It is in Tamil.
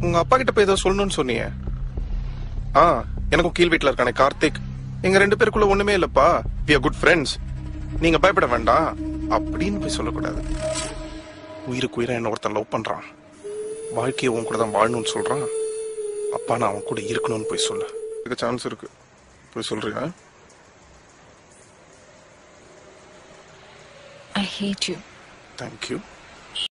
உங்க அப்பா கிட்ட போய் ஏதோ சொல்லணும்னு சொன்னீங்க. ஆ எனக்கும் கீழ் வீட்டுல இருக்கானே கார்த்திக். எங்க ரெண்டு பேருக்குள்ள ஒண்ணுமே இல்லப்பா. வி ஆர் குட் ஃப்ரெண்ட்ஸ் நீங்க பயப்பட வேண்டாம். அப்படின்னு போய் சொல்லக்கூடாது. உயிருக்கு உயிரா என்ன ஒருத்தன் லவ் பண்றான். வாழ்க்கையை உன் கூட தான் வாழணும்னு சொல்றான். அப்பா நான் அவன் கூட இருக்கணும்னு போய் சொல்ல. இதுக்கு சான்ஸ் இருக்கு. போய் சொல்றியா? I hate you. தேங்க்யூ